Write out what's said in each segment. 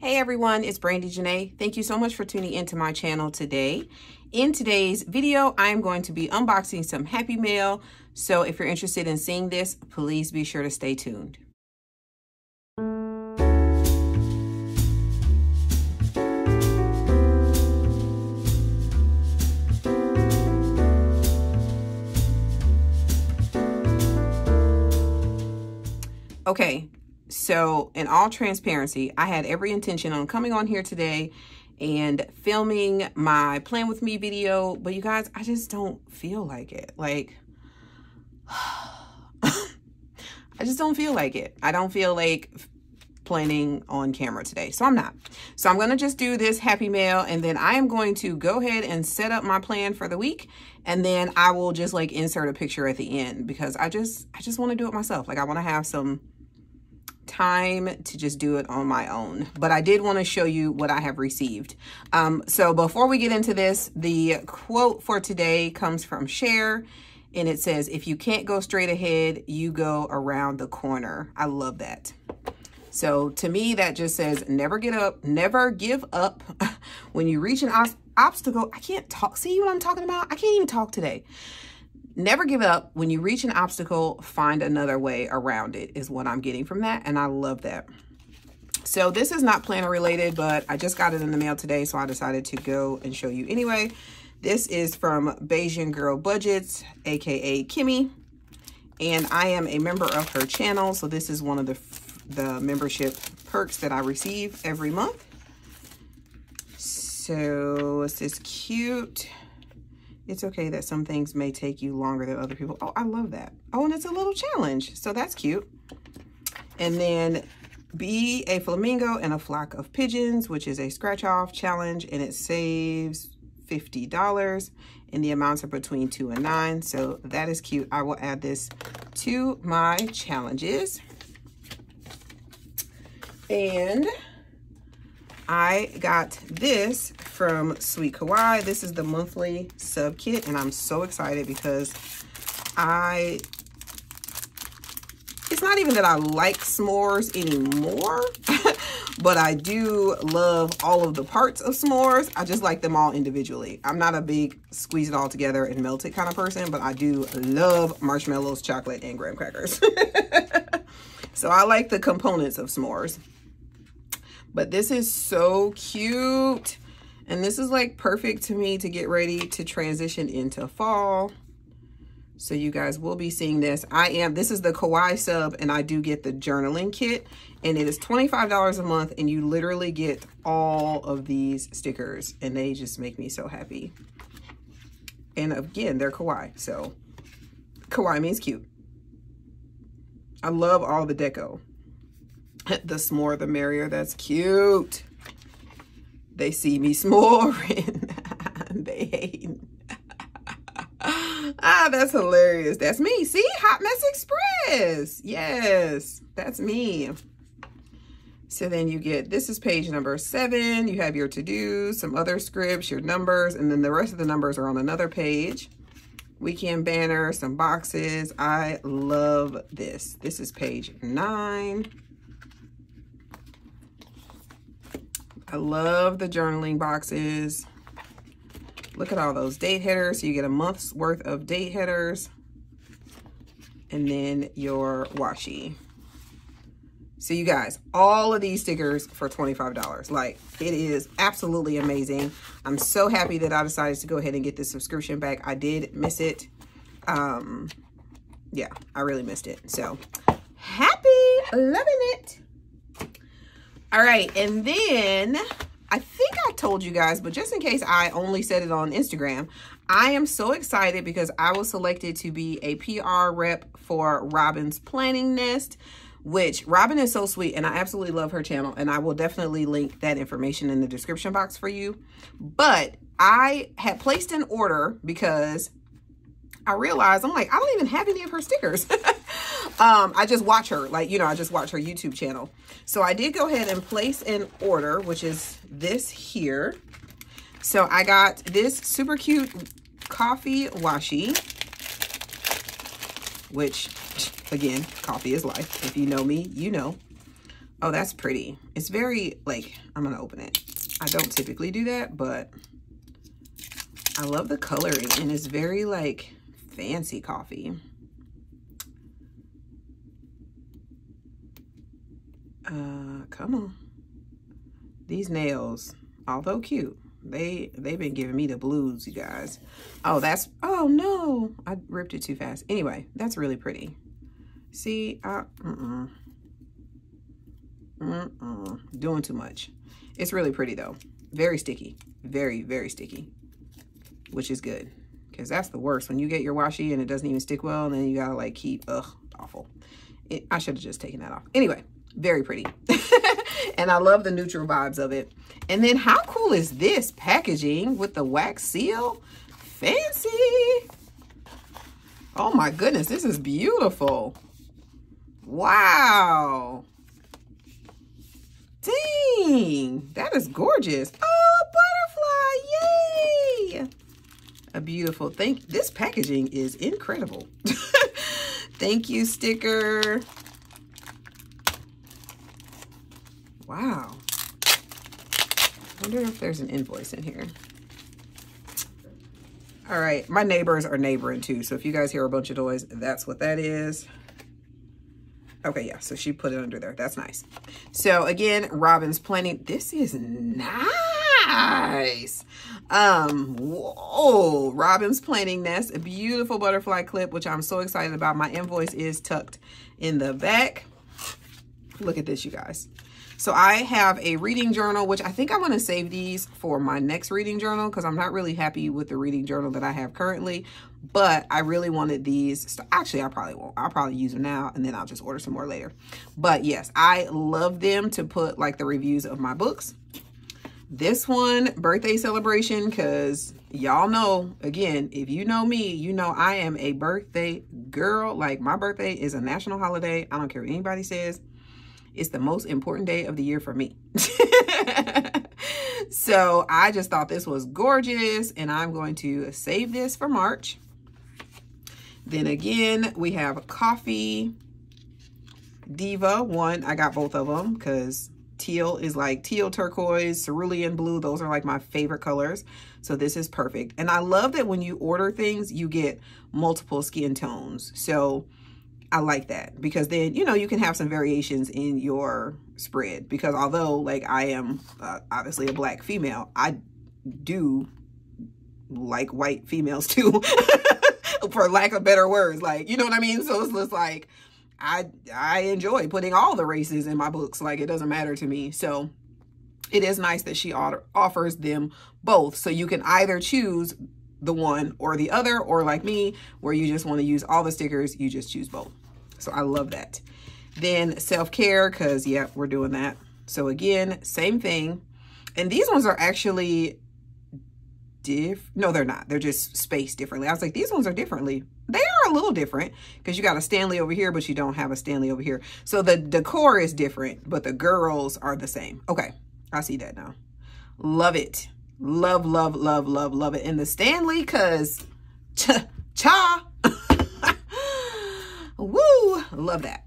Hey everyone, it's Brandi Janei. Thank you so much for tuning into my channel today. In today's video, I'm going to be unboxing some Happy Mail. So if you're interested in seeing this, please be sure to stay tuned. Okay, so in all transparency, I had every intention on coming on here today and filming my plan with me video, but you guys, I just don't feel like it. Like, I just don't feel like it. I don't feel like planning on camera today. So I'm not. So I'm going to just do this happy mail and then I am going to go ahead and set up my plan for the week. And then I will just like insert a picture at the end because I just, I just want to do it myself. Like I want to have some time to just do it on my own. But I did want to show you what I have received. Um, so before we get into this, the quote for today comes from Cher. And it says, if you can't go straight ahead, you go around the corner. I love that. So to me, that just says, never get up, never give up. when you reach an obstacle, I can't talk. See what I'm talking about? I can't even talk today. Never give up. When you reach an obstacle, find another way around it is what I'm getting from that. And I love that. So this is not planner related, but I just got it in the mail today. So I decided to go and show you anyway. This is from Bajan Girl Budgets, aka Kimmy. And I am a member of her channel. So this is one of the, the membership perks that I receive every month. So this cute it's okay that some things may take you longer than other people. Oh, I love that. Oh, and it's a little challenge. So that's cute. And then be a flamingo and a flock of pigeons, which is a scratch off challenge. And it saves $50 and the amounts are between two and nine. So that is cute. I will add this to my challenges. And I got this from Sweet Kawaii. This is the monthly sub kit, and I'm so excited because I, it's not even that I like s'mores anymore, but I do love all of the parts of s'mores. I just like them all individually. I'm not a big squeeze it all together and melt it kind of person, but I do love marshmallows, chocolate, and graham crackers. so I like the components of s'mores. But this is so cute. And this is like perfect to me to get ready to transition into fall. So you guys will be seeing this. I am, this is the Kawaii sub and I do get the journaling kit and it is $25 a month and you literally get all of these stickers and they just make me so happy. And again, they're Kawaii. So Kawaii means cute. I love all the deco. the s'more, the merrier. That's cute. They see me smoring. they hate. ah, that's hilarious. That's me. See? Hot Mess Express. Yes, that's me. So then you get, this is page number seven. You have your to-do, some other scripts, your numbers, and then the rest of the numbers are on another page. Weekend banner, some boxes. I love this. This is page nine. I love the journaling boxes. Look at all those date headers. You get a month's worth of date headers. And then your washi. So you guys, all of these stickers for $25. Like, it is absolutely amazing. I'm so happy that I decided to go ahead and get this subscription back. I did miss it. Um, yeah, I really missed it. So, happy, loving it. All right, and then I think I told you guys, but just in case I only said it on Instagram, I am so excited because I was selected to be a PR rep for Robin's Planning Nest, which Robin is so sweet and I absolutely love her channel and I will definitely link that information in the description box for you. But I had placed an order because I realized, I'm like, I don't even have any of her stickers. um, I just watch her, like, you know, I just watch her YouTube channel. So I did go ahead and place an order, which is this here. So I got this super cute coffee washi, which, again, coffee is life. If you know me, you know. Oh, that's pretty. It's very, like, I'm going to open it. I don't typically do that, but I love the coloring. And it's very, like, fancy coffee. Uh, come on. These nails, although cute, they, they've been giving me the blues, you guys. Oh, that's, oh no, I ripped it too fast. Anyway, that's really pretty. See, I, mm-mm. Mm-mm. Doing too much. It's really pretty though. Very sticky. Very, very sticky. Which is good. Because that's the worst. When you get your washi and it doesn't even stick well, and then you gotta like keep, ugh, awful. It, I should have just taken that off. Anyway, very pretty. and I love the neutral vibes of it. And then how cool is this packaging with the wax seal? Fancy. Oh my goodness, this is beautiful. Wow. Dang, that is gorgeous. Oh, butterfly, yay. A beautiful, thank, this packaging is incredible. thank you, sticker. Wow. I wonder if there's an invoice in here. All right, my neighbors are neighboring too. So if you guys hear a bunch of noise, that's what that is. Okay, yeah, so she put it under there. That's nice. So again, Robin's Planning. This is nice. Um, whoa, Robin's Planning Nest, a beautiful butterfly clip, which I'm so excited about. My invoice is tucked in the back. Look at this, you guys. So I have a reading journal, which I think I'm going to save these for my next reading journal because I'm not really happy with the reading journal that I have currently. But I really wanted these. So actually, I probably won't. I'll probably use them now and then I'll just order some more later. But yes, I love them to put like the reviews of my books. This one, birthday celebration, because y'all know, again, if you know me, you know I am a birthday girl. Like my birthday is a national holiday. I don't care what anybody says. It's the most important day of the year for me. so I just thought this was gorgeous and I'm going to save this for March. Then again, we have Coffee Diva one. I got both of them because teal is like teal turquoise, cerulean blue. Those are like my favorite colors. So this is perfect. And I love that when you order things, you get multiple skin tones. So I like that because then, you know, you can have some variations in your spread because although like I am uh, obviously a black female, I do like white females too, for lack of better words. Like, you know what I mean? So it's just like, I, I enjoy putting all the races in my books. Like it doesn't matter to me. So it is nice that she offers them both. So you can either choose the one or the other, or like me, where you just want to use all the stickers, you just choose both. So I love that. Then self-care, because, yeah, we're doing that. So again, same thing. And these ones are actually diff. No, they're not. They're just spaced differently. I was like, these ones are differently. They are a little different because you got a Stanley over here, but you don't have a Stanley over here. So the decor is different, but the girls are the same. Okay, I see that now. Love it. Love, love, love, love, love it. And the Stanley, because cha. Woo, love that.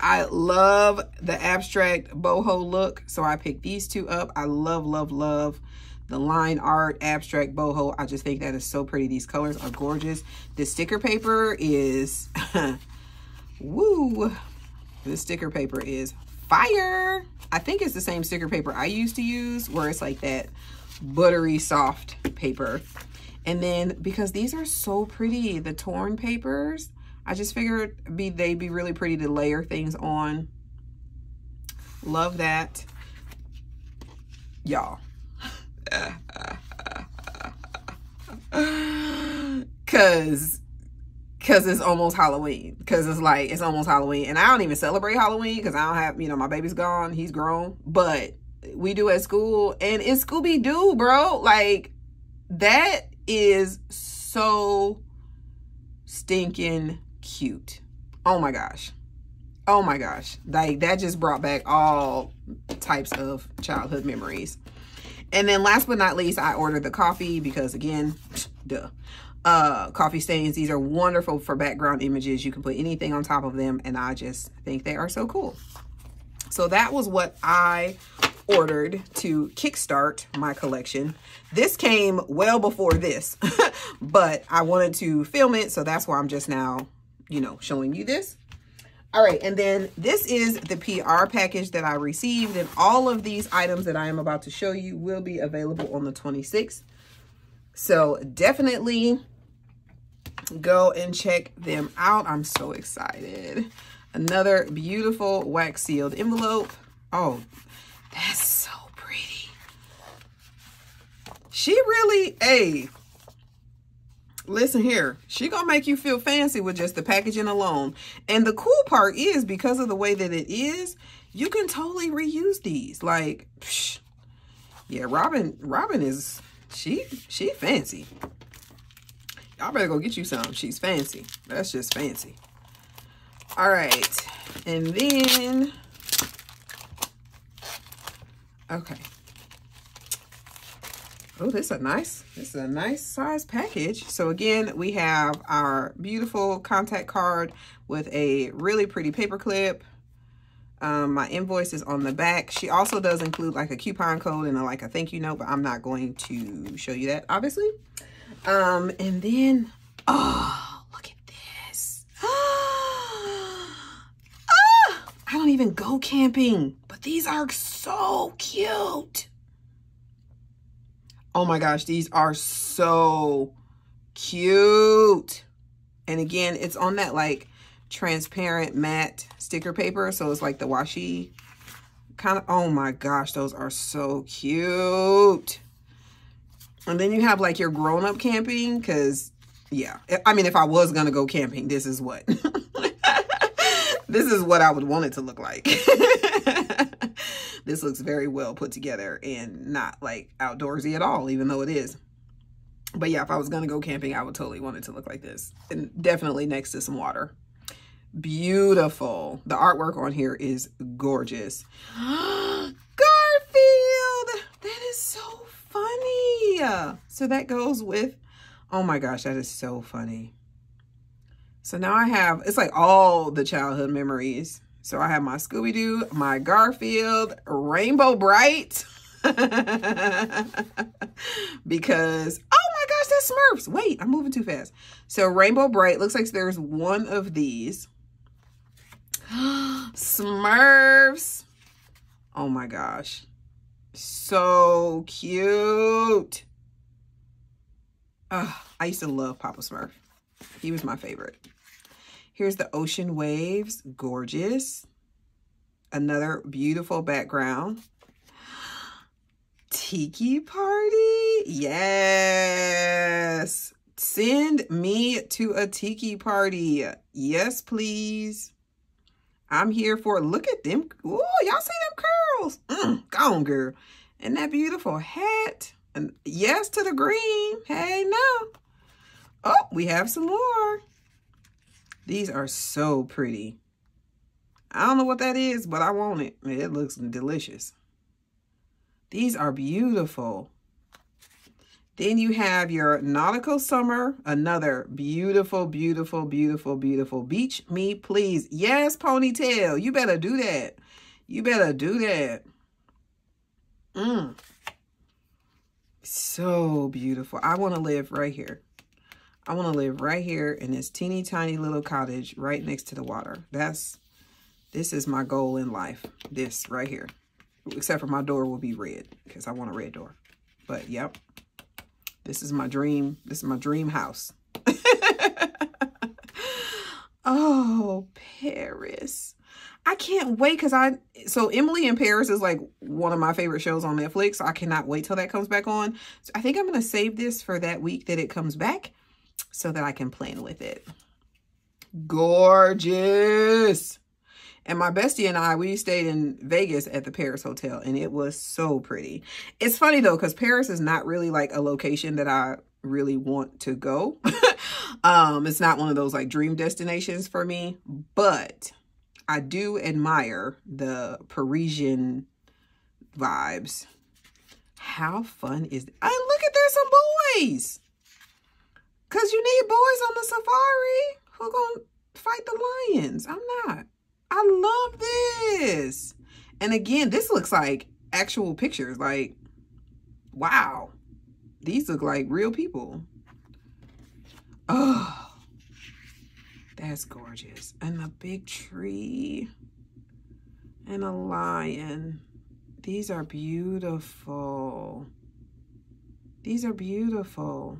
I love the abstract boho look, so I picked these two up. I love, love, love the line art abstract boho. I just think that is so pretty. These colors are gorgeous. The sticker paper is, woo, the sticker paper is fire. I think it's the same sticker paper I used to use where it's like that buttery soft paper. And then because these are so pretty, the torn papers, I just figured be they'd be really pretty to layer things on. Love that. Y'all. Cause because it's almost Halloween. Because it's like, it's almost Halloween. And I don't even celebrate Halloween because I don't have, you know, my baby's gone. He's grown. But we do at school. And it's Scooby-Doo, bro. Like, that is so stinking cute. Oh my gosh. Oh my gosh. Like, that just brought back all types of childhood memories. And then last but not least, I ordered the coffee because, again, duh uh, coffee stains. These are wonderful for background images. You can put anything on top of them, and I just think they are so cool. So that was what I ordered to kickstart my collection. This came well before this, but I wanted to film it. So that's why I'm just now, you know, showing you this. All right, and then this is the PR package that I received, and all of these items that I am about to show you will be available on the 26th. So definitely go and check them out. I'm so excited. Another beautiful wax sealed envelope. Oh, that's so pretty. She really, hey, listen here. She gonna make you feel fancy with just the packaging alone. And the cool part is because of the way that it is, you can totally reuse these. Like, psh, yeah, Robin, Robin is, she, she fancy. Y'all better go get you some. She's fancy. That's just fancy. All right. And then, okay. Oh, this is a nice, this is a nice size package. So again, we have our beautiful contact card with a really pretty paper clip. Um, my invoice is on the back. She also does include like a coupon code and a, like a thank you note, but I'm not going to show you that, obviously. Um, and then, oh, look at this. ah, I don't even go camping, but these are so cute. Oh my gosh, these are so cute. And again, it's on that like transparent matte sticker paper. So it's like the washi kind of, oh my gosh, those are so cute. And then you have like your grown up camping because yeah, I mean, if I was going to go camping, this is what, this is what I would want it to look like. this looks very well put together and not like outdoorsy at all, even though it is. But yeah, if I was going to go camping, I would totally want it to look like this. And definitely next to some water. Beautiful. The artwork on here is gorgeous. Garfield! That is so funny. So that goes with, oh my gosh, that is so funny. So now I have, it's like all the childhood memories. So I have my Scooby-Doo, my Garfield, Rainbow Brite. because, oh my gosh, that's Smurfs. Wait, I'm moving too fast. So Rainbow Brite, looks like there's one of these. Smurfs. Oh my gosh. So cute. Uh, I used to love Papa Smurf. He was my favorite. Here's the ocean waves. Gorgeous. Another beautiful background. Tiki party. Yes. Send me to a tiki party. Yes, please. I'm here for, look at them. Oh, y'all see them curls? Mm, go on, girl. And that beautiful hat. And yes to the green. Hey, no. Oh, we have some more. These are so pretty. I don't know what that is, but I want it. It looks delicious. These are beautiful. Then you have your Nautical Summer, another beautiful, beautiful, beautiful, beautiful beach. Me, please. Yes, ponytail. You better do that. You better do that. Mmm. So beautiful. I want to live right here. I want to live right here in this teeny tiny little cottage right next to the water. That's, this is my goal in life. This right here. Except for my door will be red because I want a red door. But yep. This is my dream. This is my dream house. oh, Paris. I can't wait because I, so Emily in Paris is like one of my favorite shows on Netflix. So I cannot wait till that comes back on. So I think I'm going to save this for that week that it comes back so that I can plan with it. Gorgeous. And my bestie and I, we stayed in Vegas at the Paris Hotel and it was so pretty. It's funny though, because Paris is not really like a location that I really want to go. um, it's not one of those like dream destinations for me, but I do admire the Parisian vibes. How fun is it? And look at there's some boys. Cause you need boys on the safari who gonna fight the lions. I'm not. I love this. And again, this looks like actual pictures. Like, wow. These look like real people. Oh, that's gorgeous. And a big tree and a lion. These are beautiful. These are beautiful.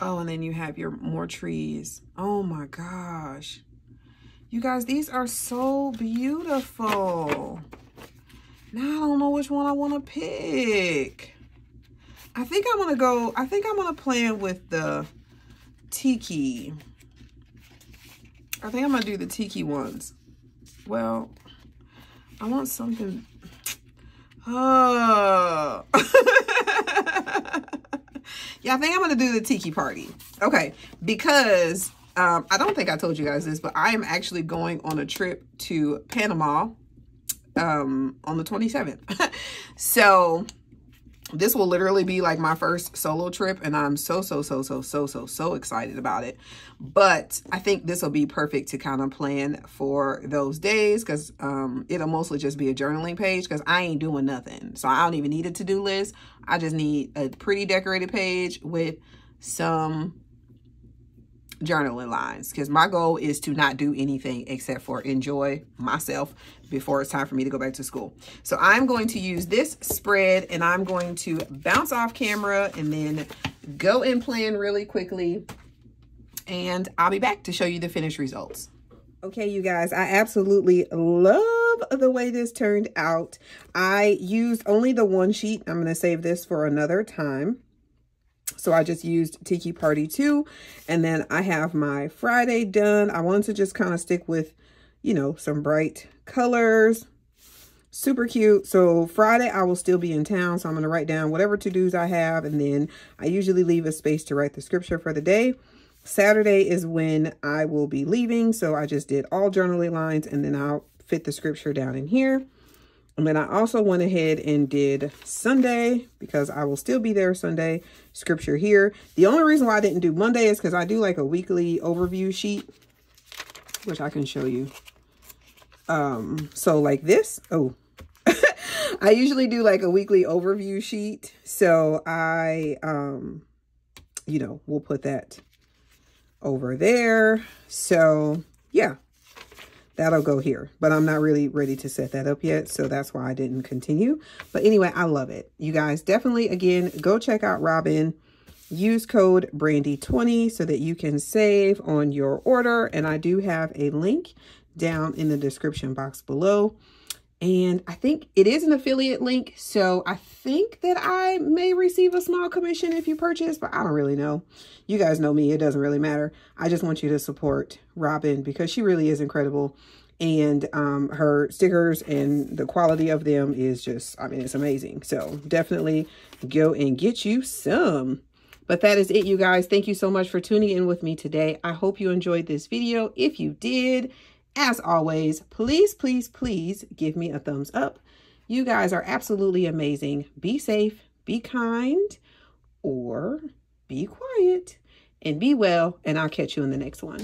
Oh, and then you have your more trees. Oh my gosh. You guys, these are so beautiful. Now I don't know which one I want to pick. I think I'm going to go, I think I'm going to plan with the tiki. I think I'm going to do the tiki ones. Well, I want something. Oh. yeah, I think I'm going to do the tiki party. Okay, because um, I don't think I told you guys this, but I am actually going on a trip to Panama um, on the 27th. so this will literally be like my first solo trip and I'm so, so, so, so, so, so, so excited about it. But I think this will be perfect to kind of plan for those days because um, it'll mostly just be a journaling page because I ain't doing nothing. So I don't even need a to-do list. I just need a pretty decorated page with some journaling lines because my goal is to not do anything except for enjoy myself before it's time for me to go back to school. So I'm going to use this spread and I'm going to bounce off camera and then go and plan really quickly. And I'll be back to show you the finished results. Okay, you guys, I absolutely love the way this turned out. I used only the one sheet. I'm going to save this for another time. So I just used Tiki Party 2. And then I have my Friday done. I wanted to just kind of stick with, you know, some bright colors. Super cute. So Friday, I will still be in town. So I'm going to write down whatever to-dos I have. And then I usually leave a space to write the scripture for the day. Saturday is when I will be leaving. So I just did all journaling lines and then I'll fit the scripture down in here. And then I also went ahead and did Sunday because I will still be there Sunday scripture here. The only reason why I didn't do Monday is because I do like a weekly overview sheet, which I can show you. Um, so like this, oh, I usually do like a weekly overview sheet. So I, um, you know, we'll put that over there. So yeah, that'll go here. But I'm not really ready to set that up yet, so that's why I didn't continue. But anyway, I love it. You guys definitely, again, go check out Robin. Use code Brandy20 so that you can save on your order. And I do have a link down in the description box below. And I think it is an affiliate link. So I think that I may receive a small commission if you purchase, but I don't really know. You guys know me. It doesn't really matter. I just want you to support Robin because she really is incredible. And um, her stickers and the quality of them is just, I mean, it's amazing. So definitely go and get you some. But that is it, you guys. Thank you so much for tuning in with me today. I hope you enjoyed this video. If you did, as always, please, please, please give me a thumbs up. You guys are absolutely amazing. Be safe, be kind, or be quiet, and be well, and I'll catch you in the next one.